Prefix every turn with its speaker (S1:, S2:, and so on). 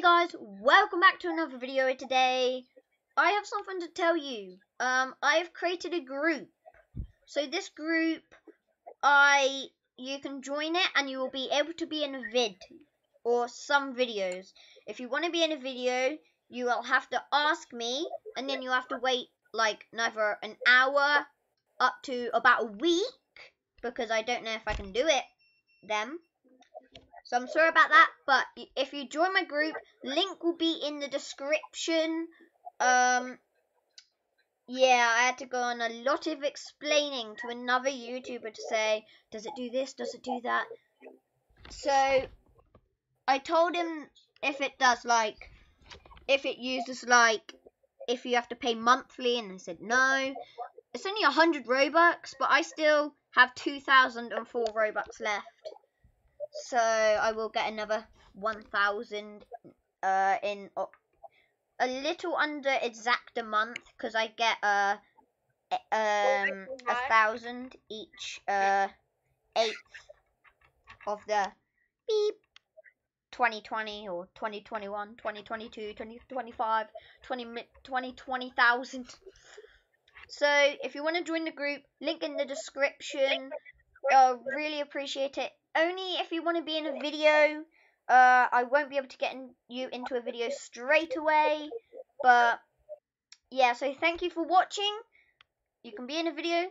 S1: Hey guys, welcome back to another video today. I have something to tell you. Um, I have created a group. So this group, I you can join it and you will be able to be in a vid or some videos. If you want to be in a video, you will have to ask me and then you have to wait like neither an hour up to about a week because I don't know if I can do it then. So I'm sorry about that, but if you join my group, link will be in the description. Um, yeah, I had to go on a lot of explaining to another YouTuber to say, does it do this, does it do that? So, I told him if it does, like, if it uses, like, if you have to pay monthly, and I said no. It's only 100 Robux, but I still have 2,004 Robux left. So I will get another 1,000 uh, in a little under exact a month because I get uh, um, a thousand each uh, eighth of the beep 2020 or 2021, 2022, 2025, 20, 20, 20,000. So if you want to join the group, link in the description. Uh, really appreciate it only if you want to be in a video. Uh, I won't be able to get in, you into a video straight away. But, yeah, so thank you for watching. You can be in a video